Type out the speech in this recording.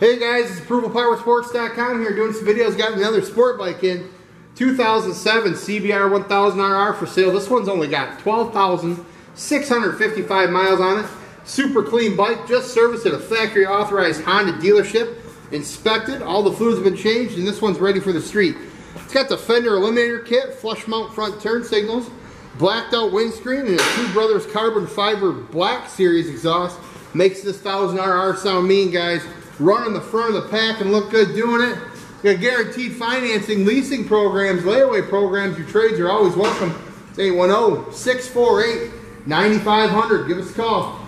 Hey guys, it's ApprovalPowersports.com here doing some videos. Got another sport bike in. 2007 CBR 1000RR for sale. This one's only got 12,655 miles on it. Super clean bike, just serviced at a factory authorized Honda dealership. Inspected, all the fluids have been changed, and this one's ready for the street. It's got the fender eliminator kit, flush mount front turn signals, blacked out windscreen, and a Two Brothers carbon fiber black series exhaust. Makes this 1000RR sound mean, guys run in the front of the pack and look good doing it. You got guaranteed financing, leasing programs, layaway programs. Your trades are always welcome. It's 810-648-9500. Give us a call.